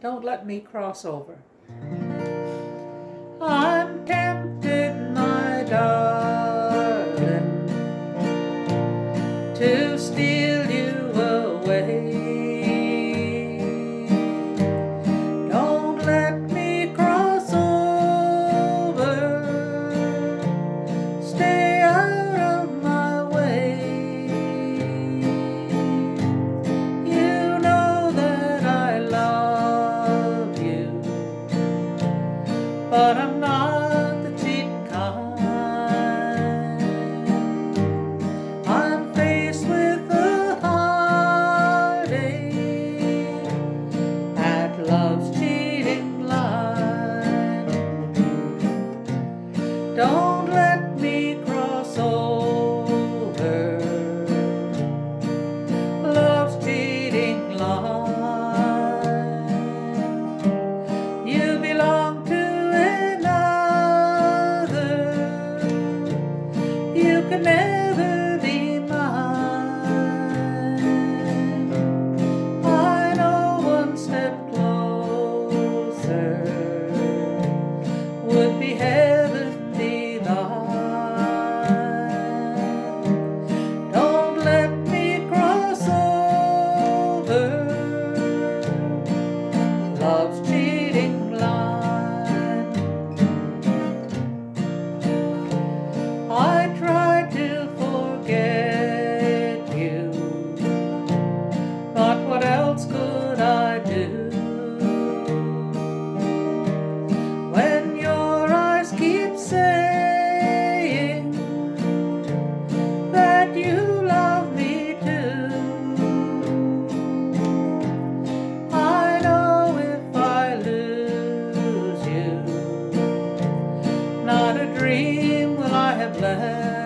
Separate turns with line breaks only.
Don't let me cross over. the man. dream will I have left?